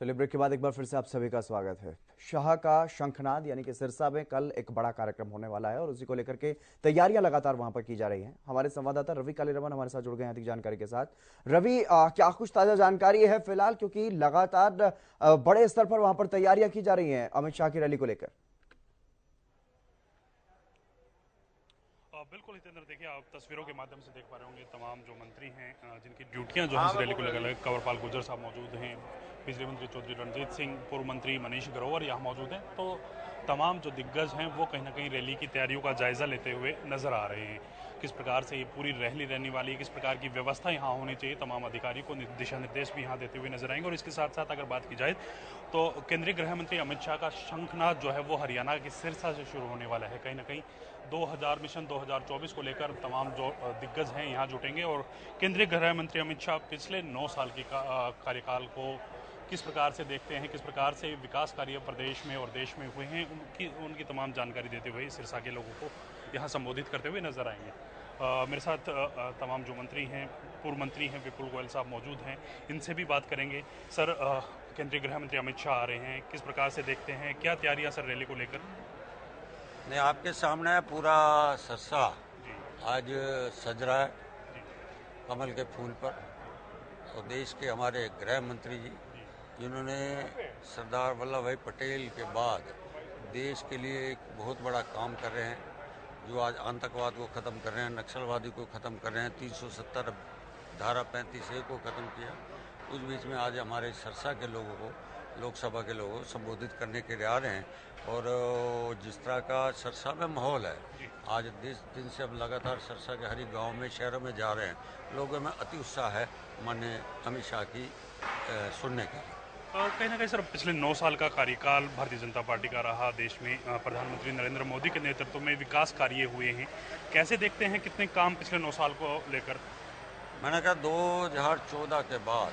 चलिए ब्रेक के बाद एक बार फिर से आप सभी का स्वागत है। शाह का शंखनाद, यानी कि सिरसा में कल एक बड़ा कार्यक्रम होने वाला है और उसी को लेकर के तैयारियाँ लगातार वहाँ पर की जा रही हैं। हमारे संवाददाता रवि कालीरमन हमारे साथ जुड़ गए हैं अधिक जानकारी के साथ। रवि क्या कुछ ताज़ा जानकारी है फ़िलहाल? क्योंकि लगातार बड़े स्तर पर वहाँ पर तैयारियाँ की जा रही है अमित शाह की रैली को लेकर। बिल्कुल हितेंद्र देखिए आप तस्वीरों के माध्यम से देख पा रहे होंगे तमाम जो मंत्री हैं जिनकी ड्यूटियाँ जो हैं इस रैली को लगा लगे कंवरपाल गुजर साहब मौजूद हैं बिजली मंत्री चौधरी रणजीत सिंह पूर्व मंत्री मनीष ग्रोवर यहाँ मौजूद हैं तो तमाम जो दिग्गज हैं वो कहीं ना कहीं रैली की तैयारियों का जायजा लेते हुए नज़र आ रहे हैं। किस प्रकार से ये पूरी रैली रहने वाली है, किस प्रकार की व्यवस्था यहाँ होनी चाहिए, तमाम अधिकारियों को दिशा निर्देश भी यहाँ देते हुए नज़र आएँगे। और इसके साथ साथ अगर बात की जाए तो केंद्रीय गृह मंत्री अमित शाह का शंखनाथ जो है वो हरियाणा की सिरसा से शुरू होने वाला है। कहीं ना कहीं 2000 मिशन 2024 को लेकर तमाम जो दिग्गज हैं यहाँ जुटेंगे। और केंद्रीय गृह मंत्री अमित शाह पिछले नौ साल की कार्यकाल को किस प्रकार से देखते हैं, किस प्रकार से विकास कार्य प्रदेश में और देश में हुए हैं, उनकी उनकी तमाम जानकारी देते हुए सिरसा के लोगों को यहाँ संबोधित करते हुए नज़र आएँगे। आ, मेरे साथ आ, तमाम जो मंत्री हैं पूर्व मंत्री हैं विपुल गोयल साहब मौजूद हैं इनसे भी बात करेंगे। सर केंद्रीय गृह मंत्री अमित शाह आ रहे हैं किस प्रकार से देखते हैं क्या तैयारियाँ सर रैली को लेकर? नहीं आपके सामने पूरा सरसा। आज सज रहा है कमल के फूल पर। और देश के हमारे गृह मंत्री जी। जिन्होंने सरदार वल्लभ भाई पटेल के बाद देश के लिए एक बहुत बड़ा काम कर रहे हैं। जो आज आतंकवाद को ख़त्म कर रहे हैं नक्सलवादी को ख़त्म कर रहे हैं तीन सौ सत्तर धारा पैंतीस ए को ख़त्म किया उस बीच में आज हमारे सरसा के लोगों को लोकसभा के लोगों को संबोधित करने के लिए आ रहे हैं। और जिस तरह का सरसा में माहौल है आज जिस दिन से अब लगातार सरसा के हर गाँव में शहरों में जा रहे हैं लोगों में अति उत्साह है माननीय अमित शाह की सुनने के लिए। कहीं ना कहीं सर, पिछले नौ साल का कार्यकाल भारतीय जनता पार्टी का रहा। देश में प्रधानमंत्री नरेंद्र मोदी के नेतृत्व में विकास कार्य हुए हैं। कैसे देखते हैं कितने काम पिछले नौ साल को लेकर? मैंने कहा, दो हज़ार चौदह के बाद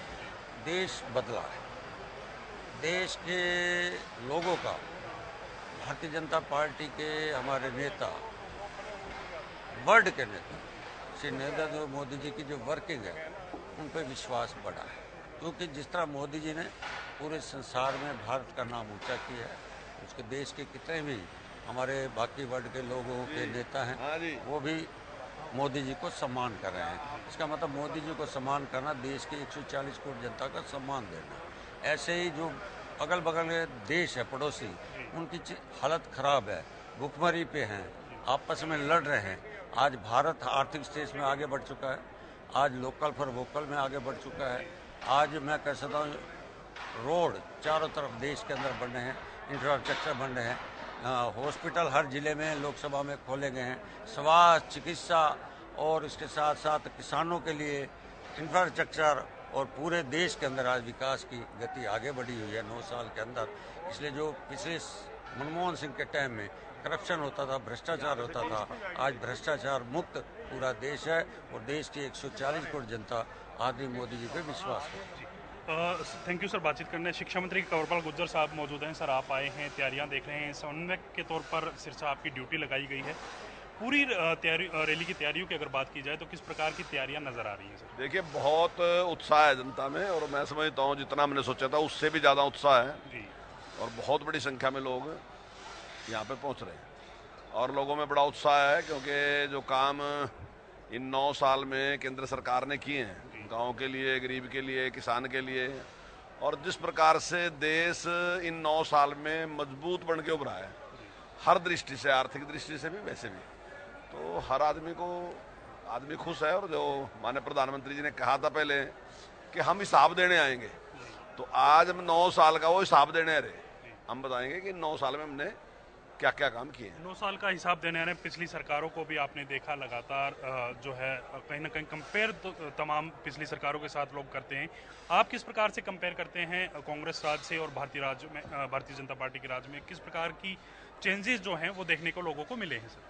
देश बदला है। देश के लोगों का, भारतीय जनता पार्टी के हमारे नेता, वर्ल्ड के नेता, श्री नरेंद्र मोदी जी की जो वर्किंग है, उन पर विश्वास बढ़ा है। क्योंकि जिस तरह मोदी जी ने पूरे संसार में भारत का नाम ऊँचा किया है। उसके देश के कितने भी हमारे बाकी वर्ल्ड के लोगों के नेता हैं हाँ वो भी मोदी जी को सम्मान कर रहे हैं। इसका मतलब मोदी जी को सम्मान करना देश के 140 करोड़ जनता का सम्मान देना। ऐसे ही जो अगल बगल के देश है पड़ोसी उनकी हालत खराब है भुखमरी पे हैं आपस में लड़ रहे हैं। आज भारत आर्थिक स्टेज में आगे बढ़ चुका है। आज लोकल फॉर वोकल में आगे बढ़ चुका है। आज मैं कह सकता हूँ रोड चारों तरफ़ देश के अंदर बन रहे हैं इंफ्रास्ट्रक्चर बन रहे हैं। हॉस्पिटल हर ज़िले में लोकसभा में खोले गए हैं। स्वास्थ्य, चिकित्सा और इसके साथ साथ किसानों के लिए इंफ्रास्ट्रक्चर और पूरे देश के अंदर आज विकास की गति आगे बढ़ी हुई है। नौ साल के अंदर। इसलिए जो पिछले मनमोहन सिंह के टाइम में करप्शन होता था, भ्रष्टाचार होता था, आज भ्रष्टाचार मुक्त पूरा देश है और देश की 140 करोड़ जनता आदमी मोदी जी पे विश्वास करती है। थैंक यू सर बातचीत करने। शिक्षा मंत्री कंवरपाल गुज्जर साहब मौजूद हैं। सर आप आए हैं तैयारियाँ देख रहे हैं। समन्वयक के तौर पर सिरसा आपकी ड्यूटी लगाई गई है। पूरी तैयारी रैली की तैयारियों की अगर बात की जाए तो किस प्रकार की तैयारियाँ नज़र आ रही हैं सर देखिए बहुत उत्साह है जनता में और मैं समझता हूँ जितना मैंने सोचा था उससे भी ज़्यादा उत्साह है। जी। और बहुत बड़ी संख्या में लोग यहाँ पर पहुँच रहे हैं। और लोगों में बड़ा उत्साह है क्योंकि जो काम इन नौ साल में केंद्र सरकार ने किए हैं गाँव के लिए, गरीब के लिए, किसान के लिए। और जिस प्रकार से देश इन नौ साल में मज़बूत बन के उभरा है, हर दृष्टि से, आर्थिक दृष्टि से भी, वैसे भी। तो हर आदमी को, आदमी खुश है, और जो माननीय प्रधानमंत्री जी ने कहा था पहले कि हम हिसाब देने आएँगे। तो आज हम नौ साल का वो हिसाब देने रहे हम बताएँगे कि नौ साल में हमने क्या क्या काम किए नौ साल का हिसाब देने रहे पिछली सरकारों को भी आपने देखा लगातार जो है कहीं ना कहीं कंपेयर तो तमाम पिछली सरकारों के साथ लोग करते हैं। आप किस प्रकार से कंपेयर करते हैं कांग्रेस राज से और भारतीय राज्य में भारतीय जनता पार्टी के राज्य में? किस प्रकार की चेंजेस जो हैं वो देखने को लोगों को मिले हैं सर?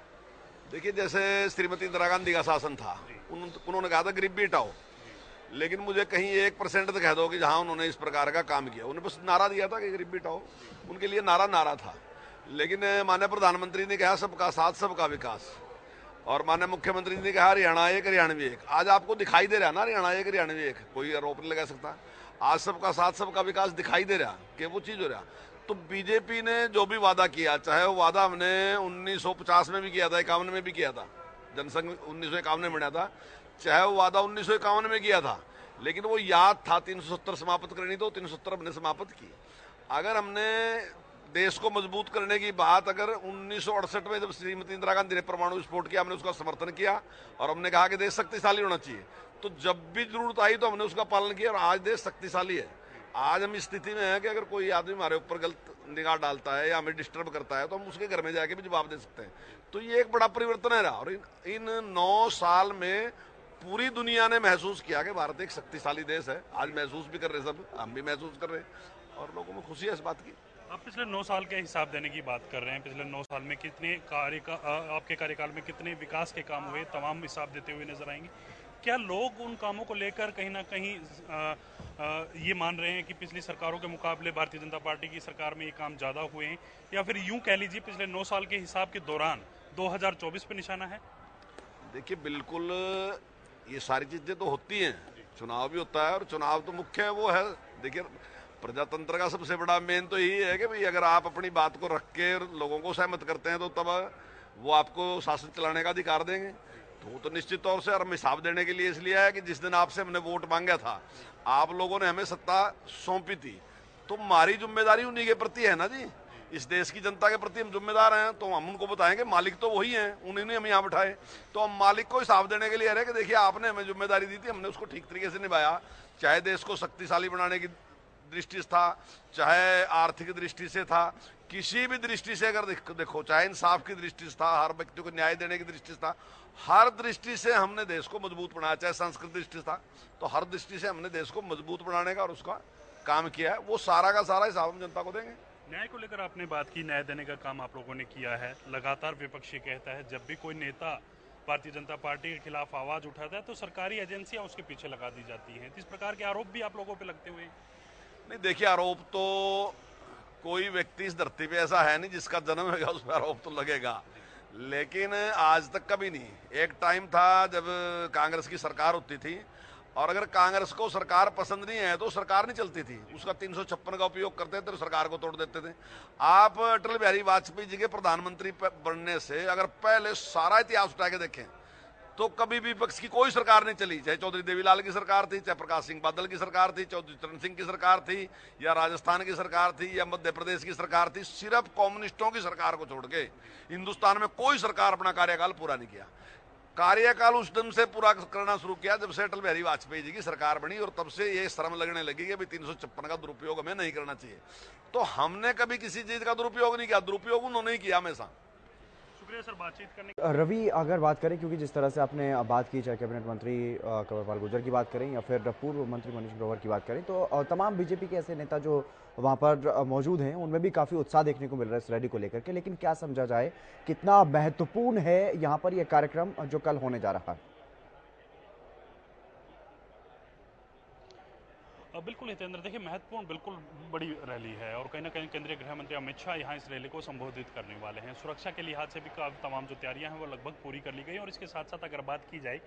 देखिए जैसे श्रीमती इंदिरा गांधी का शासन था उन्होंने कहा था गरीबी हटाओ। लेकिन मुझे कहीं एक परसेंट तो कह दो कि जहाँ उन्होंने इस प्रकार का काम किया। उन्होंने बस नारा दिया था कि गरीबी हटाओ। उनके लिए नारा नारा था। लेकिन माननीय प्रधानमंत्री ने कहा, सबका साथ, सबका विकास। और माननीय मुख्यमंत्री ने कहा, हरियाणा एक हरियाणवी एक। आज आपको दिखाई दे रहा ना, हरियाणा एक हरियाणवी एक। कोई आरोप नहीं लगा सकता। आज सबका साथ, सबका विकास दिखाई दे रहा, कि वो चीज़ हो रहा। तो बीजेपी ने जो भी वादा किया, चाहे वो वादा हमने 1950 में भी किया था, इक्यावन में भी किया था, जनसंघ उन्नीस सौ इक्यावन में बनाया था, चाहे वो वादा उन्नीस सौ इक्यावन में किया था, लेकिन वो याद था, तीन सौ सत्तर समाप्त करनी तो तीन सौ सत्तर हमने समाप्त की। अगर हमने देश को मज़बूत करने की बात अगर उन्नीस सौ अड़सठ में जब श्रीमती इंदिरा गांधी ने परमाणु विस्फोट किया हमने उसका समर्थन किया और हमने कहा कि देश शक्तिशाली होना चाहिए तो जब भी ज़रूरत आई तो हमने उसका पालन किया और आज देश शक्तिशाली है। आज हम इस स्थिति में हैं कि अगर कोई आदमी हमारे ऊपर गलत निगाह डालता है या हमें डिस्टर्ब करता है तो हम उसके घर में जाके भी जवाब दे सकते हैं। तो ये एक बड़ा परिवर्तन है रहा और इन, इन नौ साल में पूरी दुनिया ने महसूस किया कि भारत एक शक्तिशाली देश है। आज महसूस भी कर रहे सब हम भी महसूस कर रहे हैं। और लोगों में खुशी है इस बात की। आप पिछले नौ साल के हिसाब देने की बात कर रहे हैं। पिछले नौ साल में कितने कार्य आपके कार्यकाल में कितने विकास के काम हुए, तमाम हिसाब देते हुए नज़र आएँगे। क्या लोग उन कामों को लेकर कहीं ना कहीं ये मान रहे हैं कि पिछली सरकारों के मुकाबले भारतीय जनता पार्टी की सरकार में ये काम ज़्यादा हुए हैं? या फिर यूँ कह लीजिए, पिछले नौ साल के हिसाब के दौरान 2024 पे निशाना है? देखिए, बिल्कुल, ये सारी चीज़ें तो होती हैं। चुनाव भी होता है और चुनाव तो मुख्य है, वो है। देखिए प्रजातंत्र का सबसे बड़ा मेन तो यही है कि भाई अगर आप अपनी बात को रख के लोगों को सहमत करते हैं तो तब वो आपको शासन चलाने का अधिकार देंगे। तो वो तो निश्चित तौर से और हम हिसाब देने के लिए इसलिए है कि जिस दिन आपसे हमने वोट मांगा था, आप लोगों ने हमें सत्ता सौंपी थी। तो हमारी ज़िम्मेदारी उन्हीं के प्रति है ना जी? इस देश की जनता के प्रति हम जिम्मेदार हैं तो हम उनको बताएँगे, मालिक तो वही हैं, उन्हीं ने हम यहाँ बैठाए। तो हम मालिक को हिसाब देने के लिए रहे कि देखिए, आपने हमें ज़िम्मेदारी दी थी, हमने उसको ठीक तरीके से निभाया। चाहे देश को शक्तिशाली बनाने की दृष्टि था, चाहे आर्थिक दृष्टि से था, किसी भी दृष्टि से अगर देखो चाहे इंसाफ की दृष्टि से था, हर व्यक्ति को न्याय देने की दृष्टि से था, हर दृष्टि से हमने देश को मज़बूत बनाया, चाहे संस्कृत दृष्टि से था तो हर दृष्टि से हमने देश को मज़बूत बनाने का और उसका काम किया है। वो सारा का सारा हिसाब हम जनता को देंगे। न्याय को लेकर आपने बात की, न्याय देने का काम आप लोगों ने किया है। लगातार विपक्षी कहता है, जब भी कोई नेता भारतीय जनता पार्टी के खिलाफ आवाज़ उठाता है तो सरकारी एजेंसियाँ उसके पीछे लगा दी जाती हैं। इस प्रकार के आरोप भी आप लोगों पे लगते हुए नहीं, देखिए, आरोप तो कोई व्यक्ति इस धरती पे ऐसा है नहीं जिसका जन्म होगा उस पर आरोप तो लगेगा। लेकिन आज तक कभी नहीं। एक टाइम था जब कांग्रेस की सरकार होती थी, और अगर कांग्रेस को सरकार पसंद नहीं है तो सरकार नहीं चलती थी। उसका तीन सौ छप्पन का उपयोग करते थे तो सरकार को तोड़ देते थे। आप अटल बिहारी वाजपेयी जी के प्रधानमंत्री बनने से अगर पहले सारा इतिहास उठा के देखें तो कभी भी विपक्ष की कोई सरकार नहीं चली, चाहे चौधरी देवीलाल की सरकार थी, चाहे प्रकाश सिंह बादल की सरकार थी चौधरी चरण सिंह की सरकार थी, या राजस्थान की सरकार थी, या मध्य प्रदेश की सरकार थी, सिर्फ़ कम्युनिस्टों की सरकार को छोड़ के हिंदुस्तान में कोई सरकार अपना कार्यकाल पूरा नहीं किया। कार्यकाल उस ढंग से पूरा करना शुरू किया जब से अटल बिहारी वाजपेयी जी की सरकार बनी और तब से ये श्रम लगने लगी कि तीन सौ छप्पन का दुरुपयोग हमें नहीं करना चाहिए। तो हमने कभी किसी चीज़ का दुरुपयोग नहीं किया, दुरुपयोग उन्होंने किया हमेशा। शुक्रिया सर बातचीत करने रवि, अगर बात करें, क्योंकि जिस तरह से आपने बात की, चाहे कैबिनेट मंत्री कंवरपाल गुर्जर की बात करें, या फिर पूर्व मंत्री मनीष ग्रोवर की बात करें तो तमाम बीजेपी के ऐसे नेता जो वहाँ पर मौजूद हैं, उनमें भी काफ़ी उत्साह देखने को मिल रहा है इस रैली को लेकर के। लेकिन क्या समझा जाए, कितना महत्वपूर्ण है यहाँ पर यह कार्यक्रम जो कल होने जा रहा है? बिल्कुल हितेंद्र देखिए महत्वपूर्ण बिल्कुल बड़ी रैली है और कहीं ना कहीं केंद्रीय गृह मंत्री अमित शाह यहाँ इस रैली को संबोधित करने वाले हैं। सुरक्षा के लिहाज से भी तमाम जो तैयारियाँ हैं वो लगभग पूरी कर ली गई और इसके साथ साथ अगर बात की जाए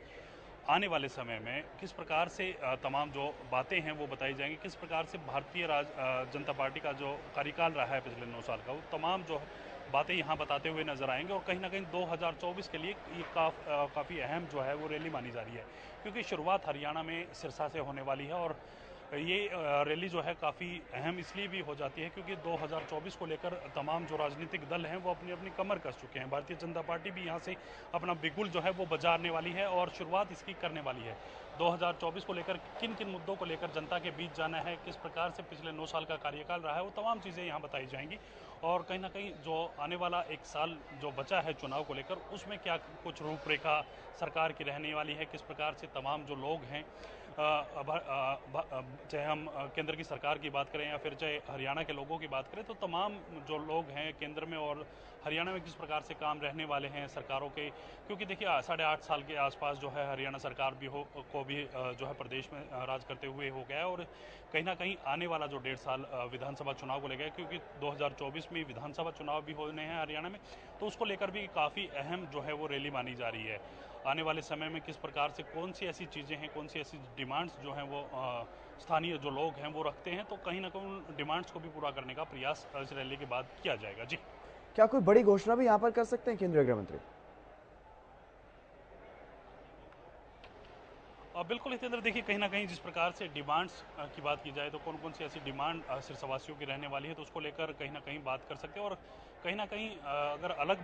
आने वाले समय में किस प्रकार से तमाम जो बातें हैं वो बताई जाएँगी किस प्रकार से भारतीय राज जनता पार्टी का जो कार्यकाल रहा है पिछले नौ साल का वो तमाम जो बातें यहाँ बताते हुए नज़र आएँगे और कहीं ना कहीं 2024 के लिए ये काफ, काफ़ी अहम जो है वो रैली मानी जा रही है। क्योंकि शुरुआत हरियाणा में सिरसा से होने वाली है और ये रैली जो है काफ़ी अहम इसलिए भी हो जाती है क्योंकि 2024 को लेकर तमाम जो राजनीतिक दल हैं, वो अपनी अपनी कमर कस चुके हैं। भारतीय जनता पार्टी भी यहाँ से अपना बिगुल जो है वो बजारने वाली है और शुरुआत इसकी करने वाली है। 2024 को लेकर किन किन मुद्दों को लेकर जनता के बीच जाना है, किस प्रकार से पिछले नौ साल का कार्यकाल रहा है, वो तमाम चीज़ें यहाँ बताई जाएँगी। और कहीं ना कहीं जो आने वाला एक साल जो बचा है चुनाव को लेकर, उसमें क्या कुछ रूपरेखा सरकार की रहने वाली है, किस प्रकार से तमाम जो लोग हैं चाहे हम केंद्र की सरकार की बात करें या फिर चाहे हरियाणा के लोगों की बात करें तो तमाम जो लोग हैं केंद्र में और हरियाणा में किस प्रकार से काम रहने वाले हैं सरकारों के, क्योंकि देखिए, साढ़े आठ साल के आसपास जो है हरियाणा सरकार भी हो, को भी जो है प्रदेश में राज करते हुए हो गया है और कहीं ना कहीं आने वाला जो डेढ़ साल विधानसभा चुनाव को लेकर, क्योंकि 2024 में विधानसभा चुनाव भी होने हैं हरियाणा में तो उसको लेकर भी काफ़ी अहम जो है वो रैली मानी जा रही है। आने वाले समय में किस प्रकार से कौन सी ऐसी चीज़ें हैं, कौन सी ऐसी डिमांड्स जो हैं वो स्थानीय जो लोग हैं वो रखते हैं तो कहीं ना कहीं उन डिमांड्स को भी पूरा करने का प्रयास इस रैली के बाद किया जाएगा। जी। क्या कोई बड़ी घोषणा भी यहाँ पर कर सकते हैं केंद्रीय गृह मंत्री? बिल्कुल हितेंद्र देखिए, कहीं ना कहीं जिस प्रकार से डिमांड्स की बात की जाए तो कौन कौन सी ऐसी डिमांड सिरसवासियों की रहने वाली है तो उसको लेकर कहीं ना कहीं बात कर सकते हैं। और कहीं ना कहीं अगर अलग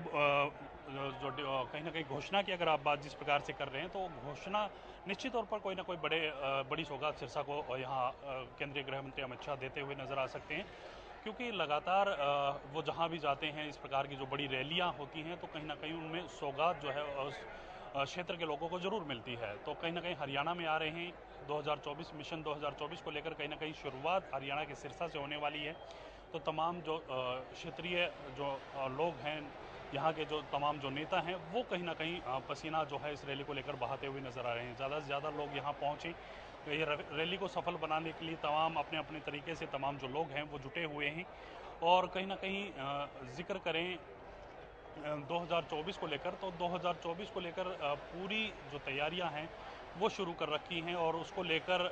जो कहीं ना कहीं घोषणा की अगर आप बात जिस प्रकार से कर रहे हैं तो घोषणा निश्चित तौर पर कोई ना कोई बड़े बड़ी सौगात सिरसा को यहाँ केंद्रीय गृह मंत्री अमित शाह देते हुए नज़र आ सकते हैं। क्योंकि लगातार वो जहाँ भी जाते हैं, इस प्रकार की जो बड़ी रैलियाँ होती हैं तो कहीं ना कहीं उनमें सौगात जो है क्षेत्र के लोगों को ज़रूर मिलती है। तो कहीं ना कहीं हरियाणा में आ रहे हैं। 2024 मिशन 2024 को लेकर कहीं ना कहीं शुरुआत हरियाणा के सिरसा से होने वाली है। तो तमाम जो क्षेत्रीय जो लोग हैं, यहाँ के जो तमाम जो नेता हैं, वो कहीं ना कहीं पसीना जो है इस रैली को लेकर बहाते हुए नज़र आ रहे हैं। ज़्यादा से ज़्यादा लोग यहाँ पहुँचे। ये रैली को सफल बनाने के लिए तमाम अपने अपने तरीके से तमाम जो लोग हैं, वो जुटे हुए हैं। और कहीं ना कहीं ज़िक्र करें 2024 को लेकर तो 2024 को लेकर पूरी जो तैयारियाँ हैं, वो शुरू कर रखी हैं और उसको लेकर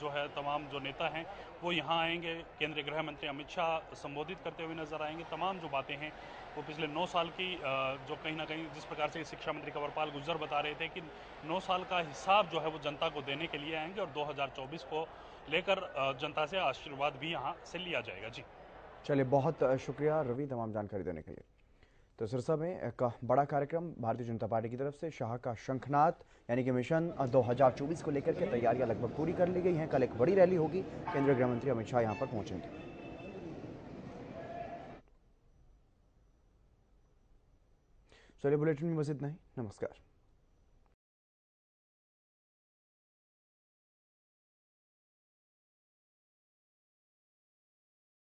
जो है तमाम जो नेता हैं, वो यहाँ आएँगे। केंद्रीय गृह मंत्री अमित शाह संबोधित करते हुए नज़र आएँगे। तमाम जो बातें हैं, वो पिछले नौ साल की जो कहीं ना कहीं जिस प्रकार से शिक्षा मंत्री कंवरपाल गुजर बता रहे थे कि नौ साल का हिसाब जो है वो जनता को देने के लिए आएँगे और 2024 को लेकर जनता से आशीर्वाद भी यहाँ से लिया जाएगा। जी। चलिए, बहुत शुक्रिया रवि, तमाम जानकारी देने के लिए। तो सिरसा में एक बड़ा कार्यक्रम भारतीय जनता पार्टी की तरफ़ से शाह का शंखनाथ यानी कि मिशन 2024 को लेकर के तैयारियाँ लगभग पूरी कर ली गई हैं। कल एक बड़ी रैली होगी। केंद्रीय गृह मंत्री अमित शाह यहाँ पर पहुँचेंगे चलिए बुलेटिन में बस इतना ही। नमस्कार।